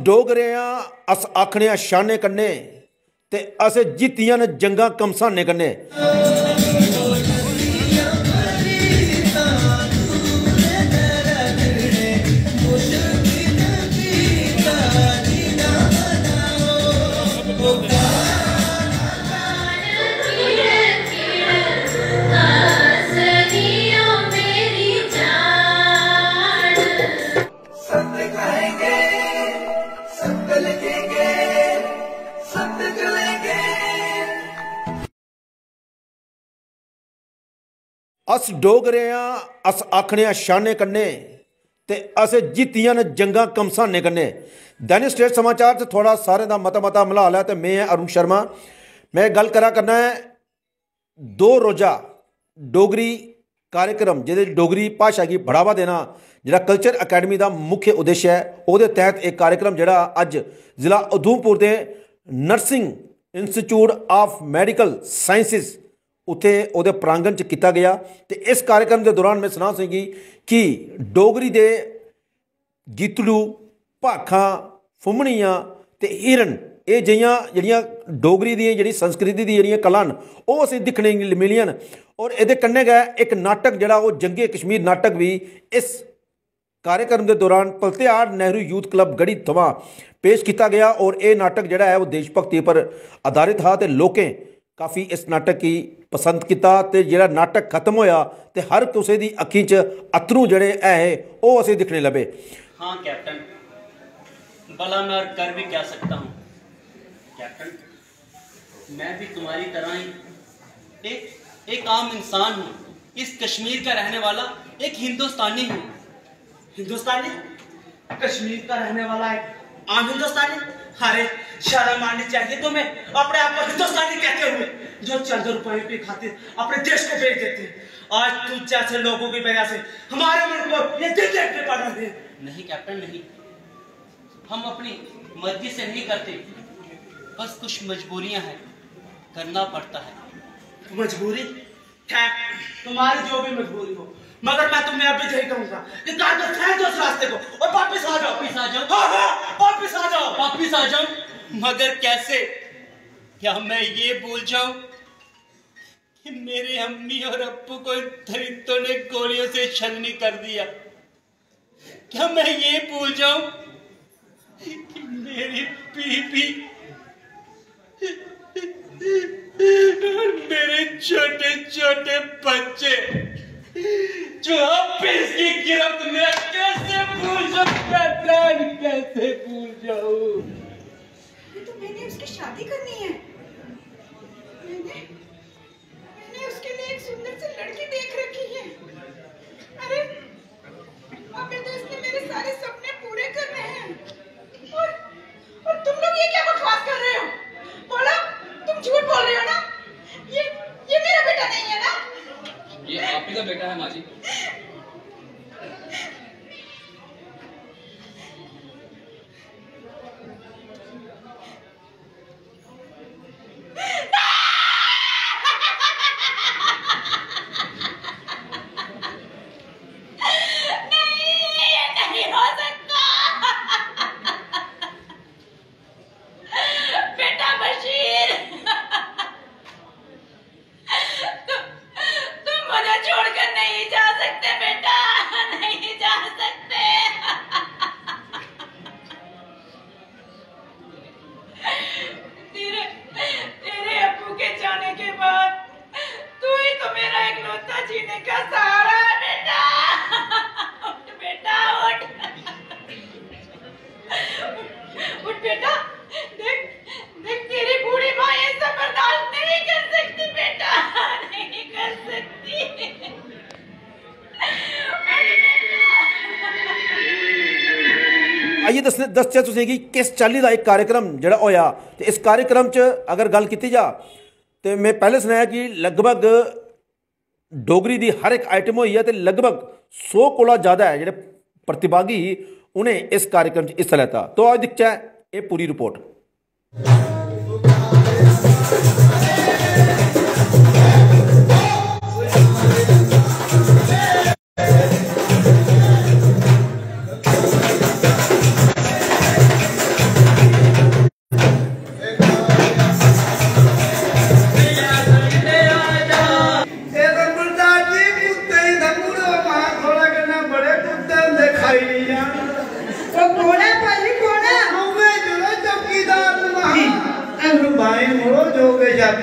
ਅਸ ਡੋਗਰਿਆਂ ਅਸ ਆਖਣਿਆ ਸ਼ਾਨੇ ਕੰਨੇ ਤੇ ਅਸ ਜਿੱਤੀਆਂ ਨੇ ਜੰਗਾਂ ਕਮਸਾਨੇ ਕੰਨੇ लिखेंगे सत्य चलेंगे अस डोगरे आं, अस आखने शाने कन्नै, ते अस जित्तियाँ न जंगां कमसाने कन्नै। दैनिक स्टेट समाचार च थोड़ा सारे दा मता मता मलाल है ते में ऐ अरुण शर्मा। में गल करा करना ऐ, दो रोजा डोगरी ਕਾਰਜਕ੍ਰਮ ਜਿਹਦੇ ਡੋਗਰੀ ਭਾਸ਼ਾ ਕੀ ਬੜਾਵਾ ਦੇਣਾ, ਜਿਹੜਾ ਕਲਚਰ ਅਕੈਡਮੀ ਦਾ ਮੁੱਖ ਉਦੇਸ਼ ਹੈ, ਉਹਦੇ ਤਹਿਤ ਇਹ ਕਾਰਜਕ੍ਰਮ ਜਿਹੜਾ ਅੱਜ ਜ਼ਿਲ੍ਹਾ ਉਧਮਪੁਰ ਦੇ nursing institute of medical sciences ਉੱਥੇ ਉਹਦੇ ਪ੍ਰਾਂਗਣ ਚ ਕੀਤਾ ਗਿਆ। ਤੇ ਇਸ ਕਾਰਜਕ੍ਰਮ ਦੇ ਦੌਰਾਨ ਮੈਂ ਸੁਣਾ ਸੀਗੀ ਕਿ ਡੋਗਰੀ ਦੇ ਗੀਤੜੂ ਭਾਖਾਂ, ਫੁੰਮਣੀਆਂ ਤੇ ਹਿਰਨ ਇਹ ਜਿਹੀਆਂ ਜਿਹੜੀਆਂ ਡੋਗਰੀ ਦੀਆਂ ਜਿਹੜੀ ਸੰਸਕ੍ਰਿਤੀ ਦੀ ਜਿਹੜੀਆਂ ਕਲਾ ਉਹ ਅਸੀਂ ਦਿਖਣੇ ਮਿਲੀਆਂ ਔਰ ਇਹਦੇ ਕੰਨੇ ਗਿਆ ਇੱਕ ਨਾਟਕ ਜਿਹੜਾ ਉਹ ਜੰਗੇ ਕਸ਼ਮੀਰ ਨਾਟਕ ਵੀ ਇਸ ਕਾਰਜਕ੍ਰਮ ਦੇ ਦੌਰਾਨ ਪਲਤਿਆੜ ਨਹਿਰੂ ਯੂਥ ਕਲੱਬ ਗੜੀ ਤਵਾ ਪੇਸ਼ ਕੀਤਾ ਗਿਆ ਔਰ ਇਹ ਨਾਟਕ ਜਿਹੜਾ ਹੈ ਉਹ ਦੇਸ਼ ਭਗਤੀ ਪਰ ਆਧਾਰਿਤ ਹਾ ਤੇ ਲੋਕੇ ਕਾਫੀ ਇਸ ਨਾਟਕ ਕੀ ਪਸੰਦ ਕੀਤਾ ਤੇ ਜਿਹੜਾ ਨਾਟਕ ਖਤਮ ਹੋਇਆ ਤੇ ਹਰ ਕਿਸੇ ਦੀ ਅੱਖੀ 'ਚ ਅਥਰੂ ਜਿਹੜੇ ਐ ਉਹ ਅਸੀਂ ਦਿਖਣੇ ਲਵੇ ਹਾਂ, ਕੈਪਟਨ। ਭਲਾ ਕਰ ਵੀ ਕਹਿ ਸਕਤਾ ਹਾਂ। कैप्टन मैं भी तुम्हारी तरह ही एक एक आम इंसान हूँ। इस कश्मीर का रहने वाला एक हिंदुस्तानी हूँ। हिंदुस्तानी? कश्मीर का रहने वाला है आम हिंदुस्तानी? अरे शर्म आनी चाहिए तुम्हें। अपने आप को हिंदुस्तानी कहते हुए जो चंद रुपए के खातिर अपने देश को बेच देते। हैं आज तुझ जैसे लोगों की वजह से हमारे मुल्क को ये दिन देखने पड़ रहे हैं नहीं कैप्टन नहीं। हम अपनी मर्ज़ी से नहीं करते। बस कुछ मजबूरियाँ हैं करना पड़ता है। मजबूरी? तुम्हारी जो भी मजबूरी हो मगर मैं तुम्हें अभी यही कहूँगा कि कागज़ फेंक दो इस रास्ते को और वापस आ जाओ। वापिस आ जाओ। हाँ हाँ वापस आ जाओ। वापिस आ जाऊँ मगर कैसे? क्या मैं ये भूल जाऊँ कि मेरे अम्मी और अब्बू को इन दरिंदों ने गोलियों से छलनी कर दिया? क्या मैं ये भूल जाऊँ कि मेरी बीबी मेरे छोटे छोटे बच्चे, जो आप इसकी गिरफ्त में कैसे भूल जाऊँ? कैसे भूल जाऊँ? तो मैंने उसकी शादी करनी है। मैंने झूठ बोल रहे हो ना? ये ये मेरा बेटा नहीं है ना? ये आप ही का बेटा है माँ जी नहीं ये नहीं हो सकता बेटा बशीर तुम तुम मुझे छोड़कर नहीं जा ਆਈਏ ਦੱਸਨੇ ਦੱਸਿਆ ਤੁਸੀਂ ਕਿ ਕਿਸ ਚਾਲੀ ਦਾ ਇੱਕ ਕਾਰਜਕ੍ਰਮ ਜਿਹੜਾ ਹੋਇਆ? ਤੇ ਇਸ ਕਾਰਜਕ੍ਰਮ 'ਚ ਅਗਰ ਗੱਲ ਕੀਤੀ ਜਾ, ਤੇ ਮੈਂ ਪਹਿਲੇ ਸੁਣਾਇਆ ਕਿ ਲਗਭਗ ਡੋਗਰੀ ਦੀ ਹਰ ਇੱਕ ਆਈਟਮ ਹੋਈ ਹੈ ਤੇ ਲਗਭਗ 100 ਕੋਲਾ ਜ਼ਿਆਦਾ ਹੈ ਜਿਹੜੇ ਪ੍ਰਤੀਭਾਗੀ ਉਹਨੇ ਇਸ ਕਾਰਜਕ੍ਰਮ 'ਚ ਹਿੱਸਾ ਲਿਆ ਤਾਂ। ਅੱਜ ਦਿਖਚਾ ਇਹ ਪੂਰੀ ਰਿਪੋਰਟ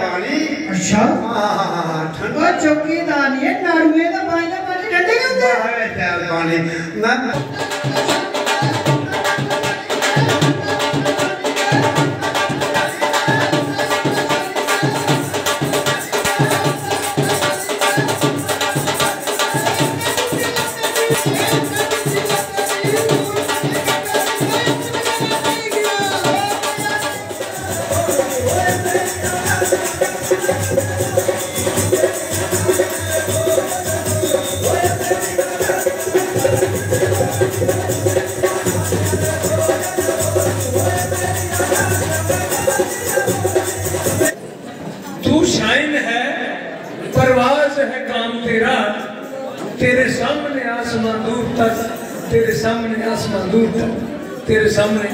पानी अच्छा। हाँ वो चौकीदार नहीं नारुए का पानी ठंडे के अंदर पानी। मैं सामने मौजूद तेरे सामने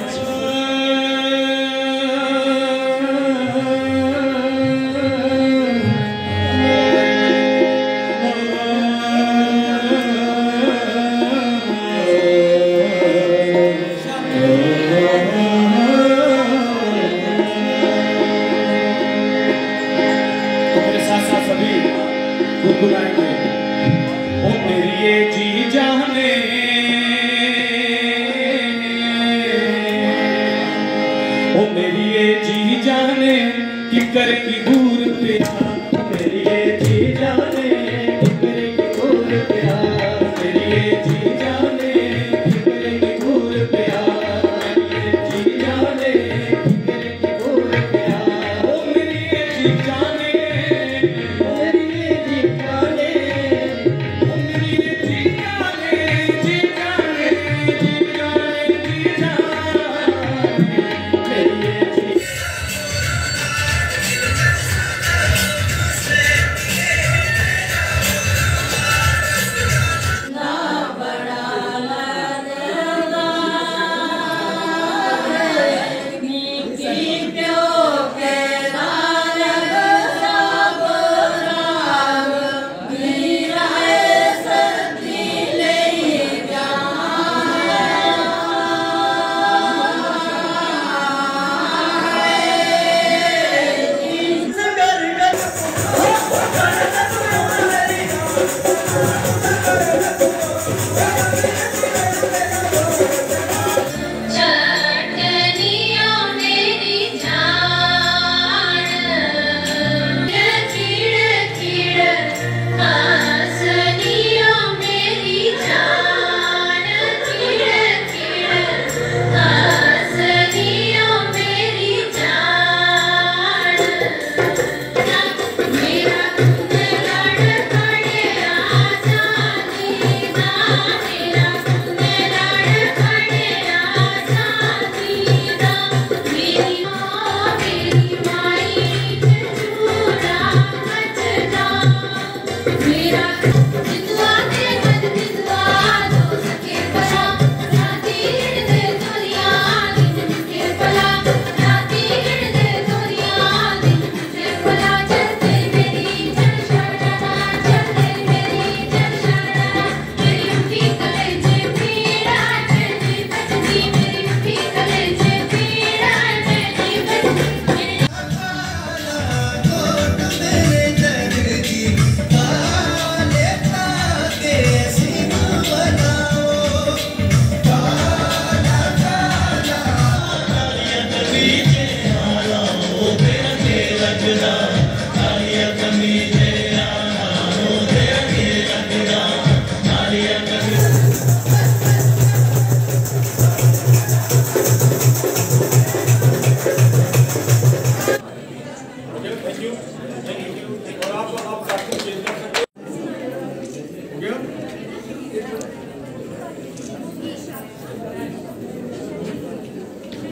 ये जी जाने कि कर की दूर पे मेरी ये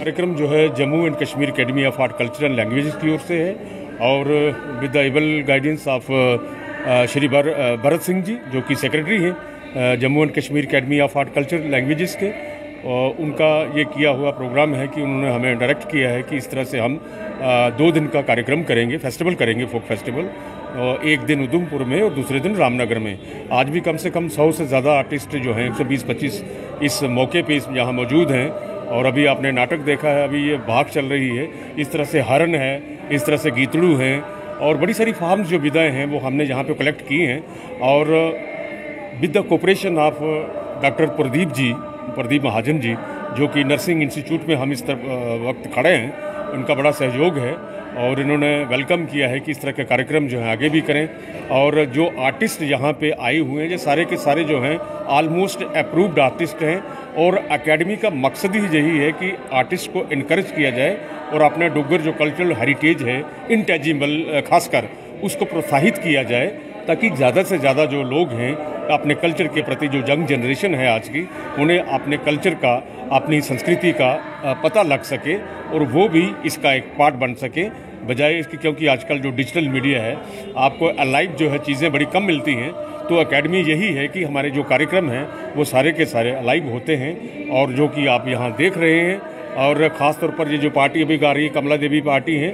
कार्यक्रम जो है Jammu and Kashmir academy of art cultural language की ओर से है और with the able guidance of Shri भर, भरत सिंह जी जो कि सेक्रेटरी हैं Jammu and Kashmir academy of art culture languages के। और उनका ये किया हुआ प्रोग्राम है कि उन्होंने हमें डायरेक्ट किया है कि इस तरह से हम दो दिन का कार्यक्रम करेंगे फेस्टिवल करेंगे फोक फेस्टिवल और एक दिन उधमपुर में और दूसरे दिन रामनगर में। आज भी कम से कम सौ से ज़्यादा आर्टिस्ट जो हैं एक सौ बीस पच्चीस इस मौके पे इस यहाँ मौजूद हैं। और अभी आपने नाटक देखा है, अभी ये भाग चल रही है। इस तरह से हरन है, इस तरह से गीतड़ू हैं, और बड़ी सारी फार्म्स जो विदाएँ हैं, वो हमने यहाँ पे कलेक्ट की हैं। और with the cooperation of doctor Pradeep ji, Pradeep Mahajan ji, जो कि नर्सिंग इंस्टीट्यूट में हम इस तरफ़ वक्त खड़े हैं, उनका बड़ा सहयोग है। और इन्होंने वेलकम किया है कि इस तरह के कार्यक्रम जो है आगे भी करें। और जो आर्टिस्ट यहाँ पे आए हुए हैं, ये सारे के सारे जो हैं ऑलमोस्ट अप्रूव्ड आर्टिस्ट हैं। और एकेडमी का मकसद ही यही है कि आर्टिस्ट को इनक्रेज किया जाए और अपना डुग्गर जो कल्चरल हेरिटेज है इनटेजिबल खासकर, उसको प्रोत्साहित किया जाए। ताकि ज़्यादा से ज़्यादा जो लोग हैं, अपने कल्चर के प्रति जो यंग जनरेशन है आज की, उन्हें अपने कल्चर का, अपनी संस्कृति का पता लग सके और वो भी इसका एक पार्ट बन सके। बजाय इसकी क्योंकि आजकल जो डिजिटल मीडिया है, आपको अलाइव जो है चीज़ें बड़ी कम मिलती हैं तो एकेडमी यही है कि हमारे जो कार्यक्रम हैं, वो सारे के सारे अलाइव होते हैं और जो कि आप यहाँ देख रहे हैं और ख़ास तौर पर ये जो पार्टी अभी गा रही है, कमला देवी पार्टी है,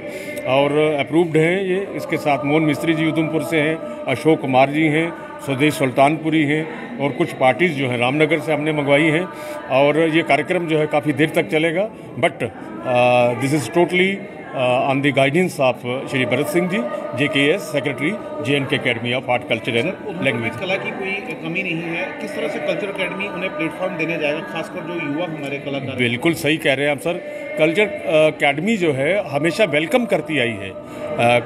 और अप्रूव्ड हैं ये। इसके साथ मोहन मिस्त्री जी उधमपुर से हैं, अशोक कुमार जी हैं, स्वदेश सुल्तानपुरी हैं, और कुछ पार्टीज़ जो हैं रामनगर से हमने मंगवाई हैं। और ये कार्यक्रम जो है काफ़ी देर तक चलेगा but this is totally on the guidance of Shri Bharat Singh ji J K S secretary J N K academy of art culture and language कला की कोई कमी नहीं है किस तरह से कल्चर अकेडमी उन्हें प्लेटफॉर्म देने जाएगा खासकर जो युवा हमारे कलाकार बिल्कुल सही कह रहे हैं आप सर कल्चर अकेडमी जो है हमेशा वेलकम करती आई है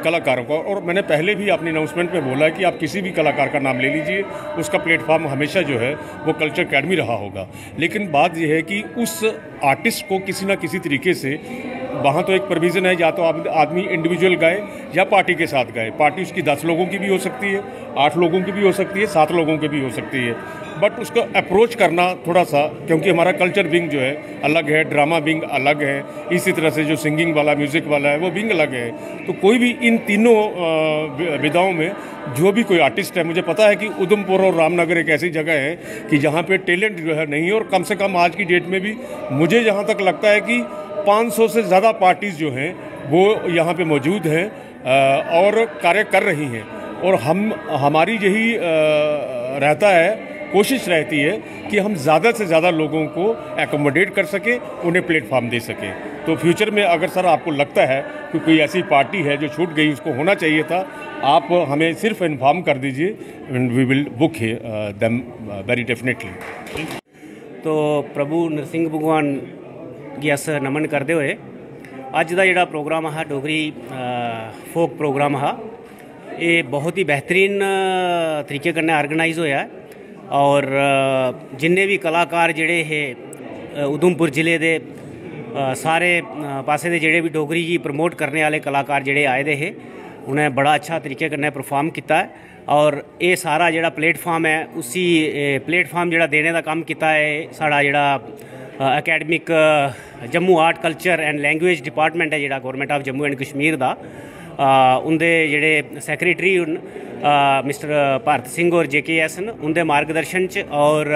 कलाकारों को और मैंने पहले भी अपनी अनाउंसमेंट में बोला है कि आप किसी भी कलाकार का नाम ले लीजिए उसका प्लेटफॉर्म हमेशा जो है वो कल्चर अकेडमी रहा होगा लेकिन बात यह है कि उस आर्टिस्ट को किसी ना किसी तरीके से वहाँ तो एक प्रोविज़न है, या तो आदमी इंडिविजुअल गए, या पार्टी के साथ गाए। पार्टी उसकी दस लोगों की भी हो सकती है, आठ लोगों की भी हो सकती है, सात लोगों की भी हो सकती है। बट उसको अप्रोच करना थोड़ा सा, क्योंकि हमारा कल्चर विंग जो है, अलग है ड्रामा विंग अलग है, इसी तरह से जो सिंगिंग वाला म्यूज़िक वाला है, वो विंग अलग है। तो कोई भी इन तीनों विधाओं में जो भी कोई आर्टिस्ट है, मुझे पता है कि उधमपुर और रामनगर एक ऐसी जगह है कि जहाँ पे टैलेंट जो है नहीं और कम से कम आज की डेट में भी मुझे जहाँ तक लगता है कि 500 से ज़्यादा पार्टीज़ जो हैं, वो यहाँ पे मौजूद हैं और कार्य कर रही हैं। और हम, हमारी यही रहता है, कोशिश रहती है कि हम ज़्यादा से ज़्यादा लोगों को एकोमोडेट कर सकें, उन्हें प्लेटफॉर्म दे सकें। तो फ्यूचर में अगर सर आपको लगता है कि कोई ऐसी पार्टी है जो छूट गई, उसको होना चाहिए था, आप हमें सिर्फ़ इन्फॉर्म कर दीजिए and we will book them very definitely तो प्रभु नरसिंह भगवान गी अस नमन करते हुए। अज का जेह्ड़ा प्रोग्राम हा, डोगरी फोक प्रोग्राम हा एह् बहुत ही बेहतरीन तरीके कन्नै आर्गेनाइज होएआ और जिन्ने भी कलाकार जेह्ड़े हे उधमपुर ज़िले के सारे पासे दे जेह्ड़े बी डोगरी गी प्रमोट करने आह्ले कलाकार जेह्ड़े आए दे हे उन्हें बड़ा अच्छा तरीके कन्नै परफार्म और एह् सारा जेह्ड़ा प्लेटफार्म है, उसी प्लेटफार्म जेह्ड़ा देने का कम्म कीता ऐ साढ़ा जेह्ड़ा academic Jammu art culture and language department जेह्ड़ा government of Jammu and Kashmir दा। अ, उंदे जेह्ड़े सैक्रेटरी मिस्टर भारत सिंह और जे के एस न मार्गदर्शन च और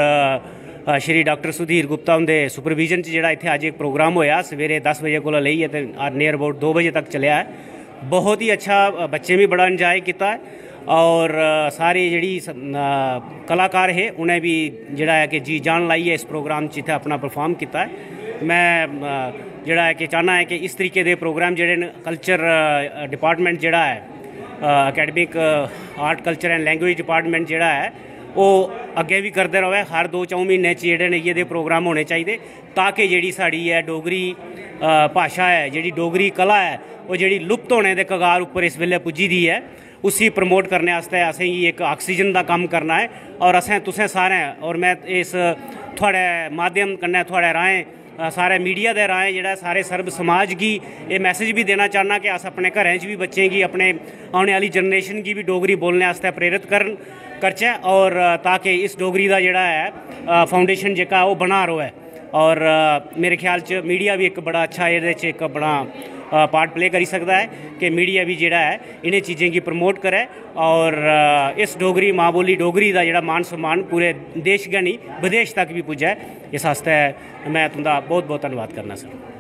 श्री डॉक्टर सुधीर गुप्ता उंदे सुपरविजन च जेह्ड़ा इत्थै अज्ज एक प्रोग्राम होया सवेरे 10 बजे कोला लेइयै नियर अबाउट 2 बजे तक चलेआ है। बहुत ही अच्छा बच्चे भी बड़ा इंजॉय कीता है। और अ, सारे जेह्ड़ी स- अ, कलाकार हे उ'नें भी जेह्ड़ा है कि जी जान लाइयै इस प्रोग्राम च इत्थै अपना परफॉर्म कीता है मैं अ, जेह्ड़ा है कि चाहना है कि इस तरीके दे प्रोग्राम जेह्ड़े न कल्चर डिपार्टमेंट जेह्ड़ा है academic art culture and language department जेह्ड़ा है ओह् अग्गें भी करदे रवै हर दो चौं म्हीने च जेह्ड़े न इ'यै दे प्रोग्राम होने चाहिदे ताकि जेह्ड़ी साढ़ी ऐ डोगरी अ, भाशा है जेह्ड़ी डोगरी कला है ओह् जेह्ड़ी लुप्त होने दे कगार उप्पर इस बेल्लै पुज्जी दी है उसी प्रमोट करने आस्तै असेंगी इक ऑक्सीजन दा कम्म करना है। और असें तुसें सारें और मैं इस थुआढ़े माध्यम कन्नै थुआढ़े राहें अ, सारे मीडिया दे राहें जेह्ड़ा सारे सर्ब समाज गी एह् मैसेज भी देना चाहना कि अस अपने घरें च बी बच्चें गी अपने औने आह्ली जनरेशन गी बी डोगरी बोलने आस्तै प्रेरित करन करचै और अ, ताकि इस डोगरी दा जेह्ड़ा है फाउंडेशन जेह्का ओह् बना रवै। और अ, मेरे ख्याल च मीडिया भी इक बड़ा अच्छा एह्दे च इक बड़ा पार्ट प्ले करी सकदा है कि मीडिया भी जेह्ड़ा है इनें चीज़ें गी प्रमोट करै और अ, इस डोगरी माँ बोली डोगरी दा जेह्ड़ा मान सम्मान पूरे देश गै नहीं विदेश तक भी पुज्जै। इस आस्तै मैं तुंदा बहुत बहुत धन्नवाद करना सर